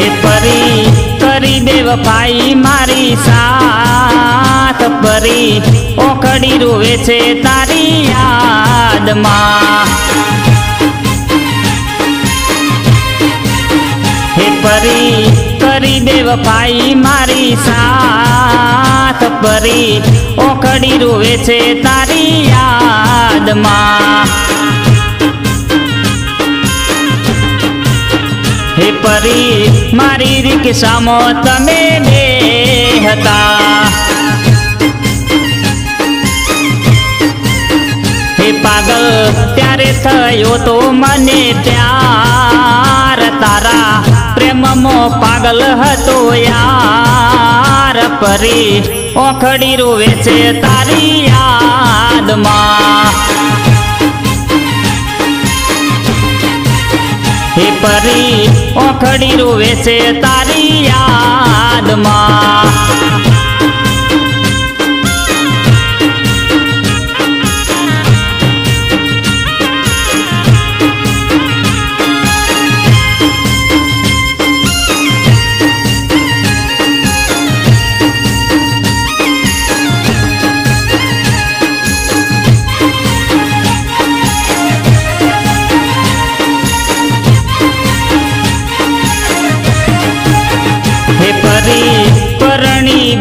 હે પરી, કરી દેવ ભાઈ મારી સાથ. પરી, ઓખડી રોવે છે તારી યાદમાં. હે પરી, કરી દેવ ભાઈ મારી સાથ. પરી, ઓખડી રોવે છે તારી યાદમાં. હે પરી, મારી રિક્ષામાં તમે બે હતા હે પાગલ, ત્યારે થયો તો મને પ્યાર. તારા પ્રેમમાં પાગલ હતો યાર. પરી ઓખડી રોવે છે તારી યાદમાં. હે પરી ઓખડી રોવે છે તારી યાદમાં.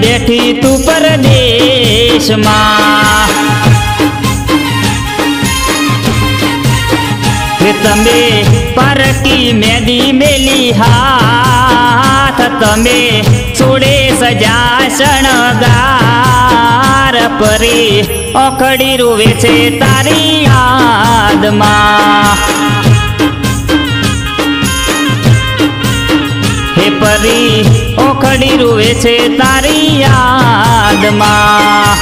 બેઠી તું પરદેશમાં. તમે પરકી મેદી મેલી હાથ, તમે છોડે સજા શણગાર પરી ઓખડી રોવે છે તારી યાદમાં. પરી ઓખડી રૂવે છે તારી યાદમાં.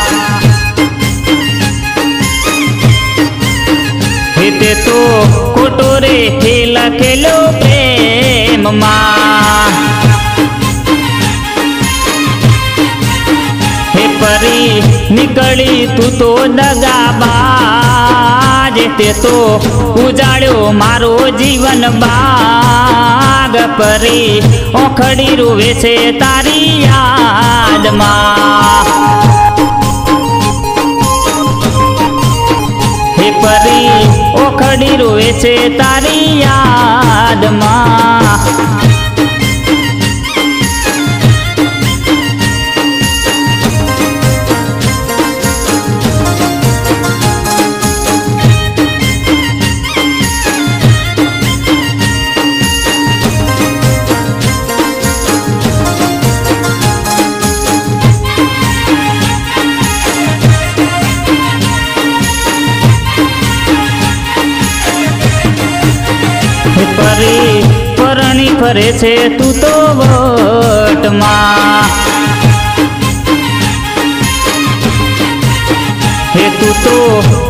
તે તો ખોટો રે ખેલ ખેલો પ્રેમમાં. પરી, નીકળી તું તો દગાબાજ. તે તો ઉજાડ્યો મારો જીવન બાગ પરી. ઓખડી રૂવે છે તારી યાદમાં. હે પરી ઓખડી રૂવે છે તારી યાદમાં. હે પરી પરણી ફરે છે તું તો વટમાં. હે તું તો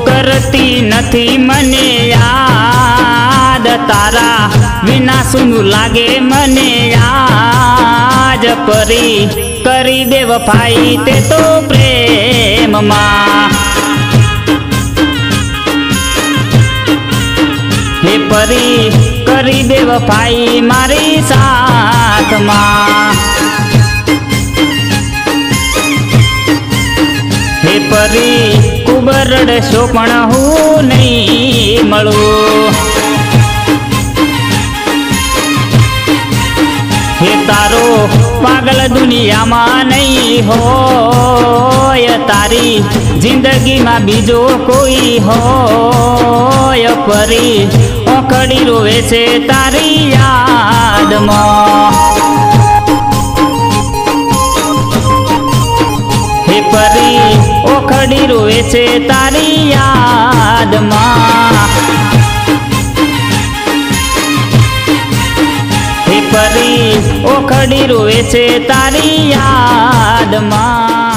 કરતી નથી મને યાદ, તારા વિના સુનું લાગે મને યાદ. પરી કરી દે વફાઈ તે તો પ્રેમમાં. હે પરી કરી દે વફાઈ મારી સાથમાં. હે પરી, કુબરડ શો પણ હું નહીં મળું. હે તારો પાગલ દુનિયામાં નહીં હોય, તારી જિંદગીમાં બીજો કોઈ હોય, પરી. ઓખડી રોવે છે તારી યાદમાં. હે પરી ઓખડી રોવે છે તારી યાદમાં. પરી ઓખડી રોવે છે તારી યાદમાં.